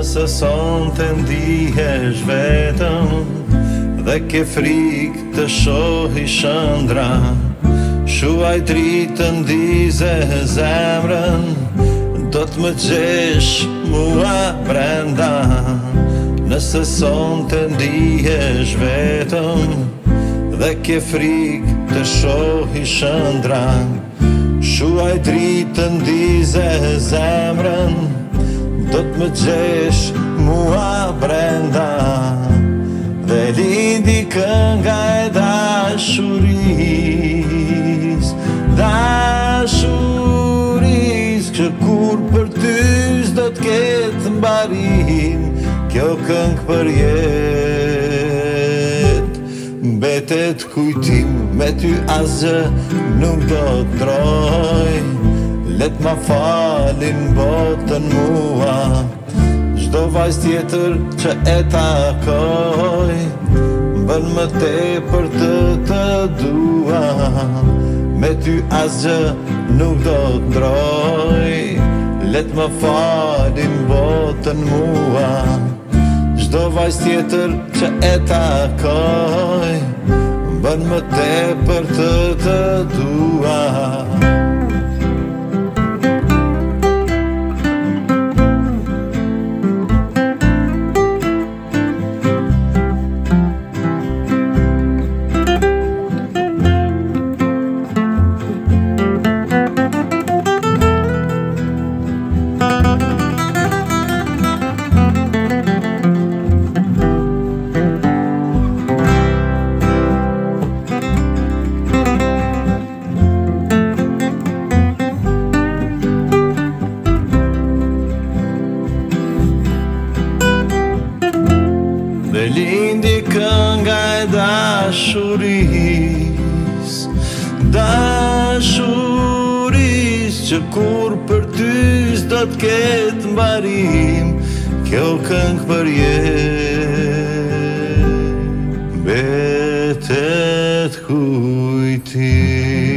Nëse son të ndihesh vetëm Dhe ke frik të shohi shëndra Shuaj tri të ndize zemrën Do të më gjesh mua brenda Nëse son të ndihesh vetëm Dhe ke frik të shohi shëndra Shuaj tri të ndize zemrën Do të më gjesh mua brenda që kur për ty do të ketë barim kjo këngë për jetë betet kujtim me ty azë nuk do të let ma falin botën mua Shdo vajz tjetër që e takoj Bën më te për të të duan Me ty asgjë nuk do të ndroj Let më falin botën mua Shdo vajs tjetër që e takoj Bën më te për të të dua. Dhe lindi kënga e dashuris Dashuris që kur për ty s'do t'ket mbarim Kjo këngë për jetë Betet kujtim